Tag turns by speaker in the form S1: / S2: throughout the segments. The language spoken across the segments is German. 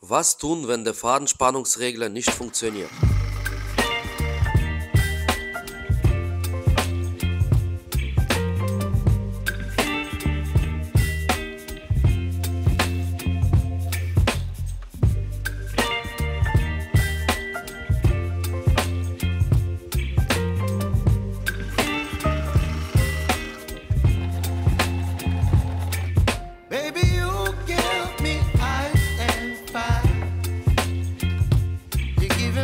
S1: Was tun, wenn der Fadenspannungsregler nicht funktioniert?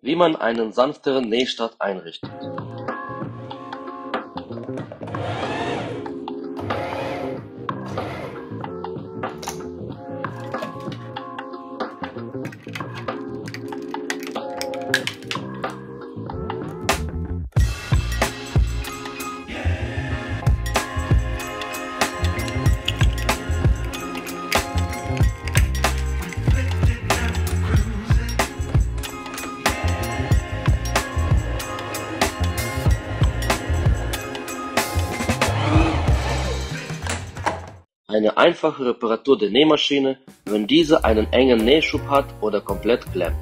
S1: Wie man einen sanfteren Nähstart einrichtet. Eine einfache Reparatur der Nähmaschine, wenn diese einen engen Nähschub hat oder komplett klemmt.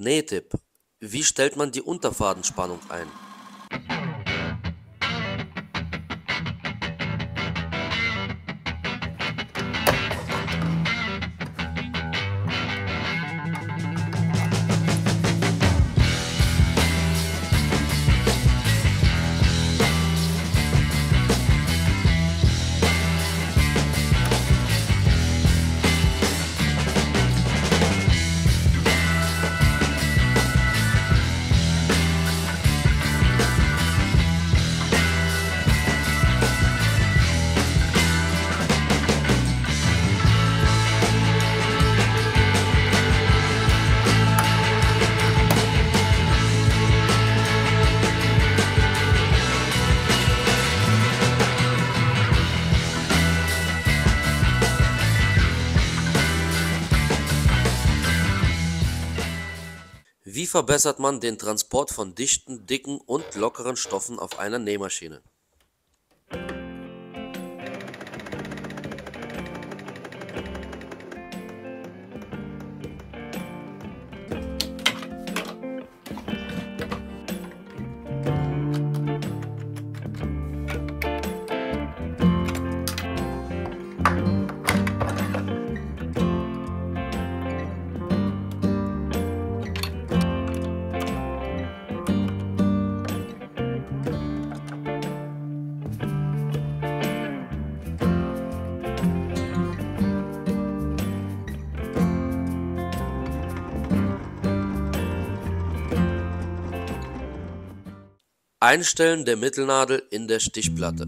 S1: Nähtipp: Wie stellt man die Unterfadenspannung ein? Verbessert man den Transport von dichten, dicken und lockeren Stoffen auf einer Nähmaschine? Einstellen der Mittelnadel in der Stichplatte